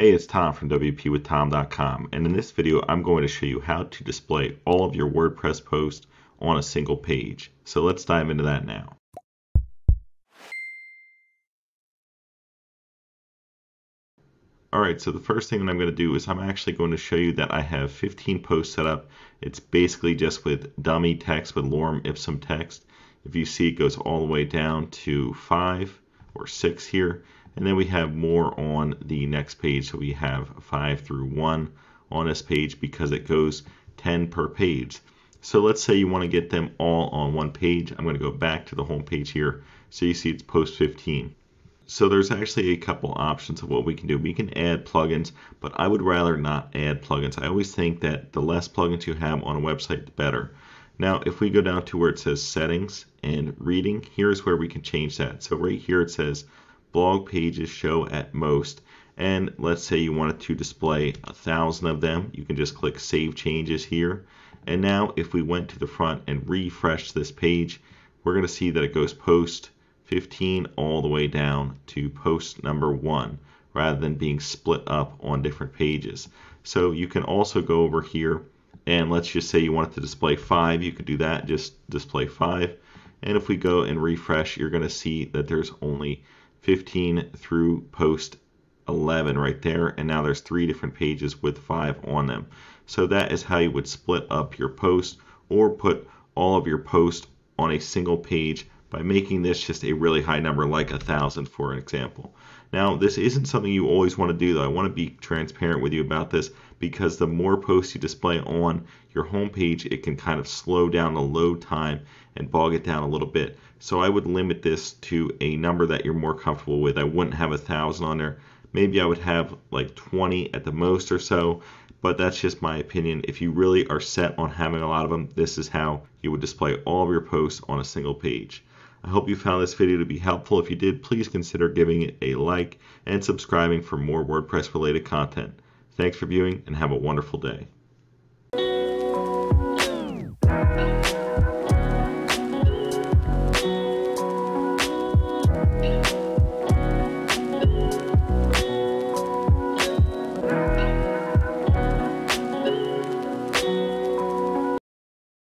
Hey, it's Tom from WPWithTom.com, and in this video I'm going to show you how to display all of your WordPress posts on a single page. So let's dive into that now. Alright, so the first thing that I'm going to do is I'm actually going to show you that I have 15 posts set up. It's basically just with dummy text with lorem ipsum text. If you see it goes all the way down to 5 or 6 here and then we have more on the next page. So we have 5 through 1 on this page because it goes 10 per page. So let's say you want to get them all on one page. I'm going to go back to the home page here. So you see it's post 15. So there's actually a couple options of what we can do. We can add plugins, but I would rather not add plugins. I always think that the less plugins you have on a website, the better. Now, if we go down to where it says settings and reading, here's where we can change that. So right here it says blog pages show at most. And let's say you wanted to display a thousand of them, you can just click Save Changes here. And now if we went to the front and refresh this page, we're going to see that it goes post 15 all the way down to post number 1 rather than being split up on different pages. So you can also go over here and let's just say you wanted to display 5, you could do that, just display 5. And if we go and refresh, you're going to see that there's only 15 through post 11 right there and now there's three different pages with five on them. So that is how you would split up your post or put all of your posts on a single page by making this just a really high number like a thousand for an example now this isn't something you always want to do though I want to be transparent with you about this because the more posts you display on your home page it can kind of slow down the load time and bog it down a little bit so I would limit this to a number that you're more comfortable with. I wouldn't have a thousand on there. Maybe I would have like 20 at the most or so, but that's just my opinion. If you really are set on having a lot of them, this is how you would display all of your posts on a single page. I hope you found this video to be helpful. If you did, please consider giving it a like and subscribing for more WordPress related content. Thanks for viewing and have a wonderful day.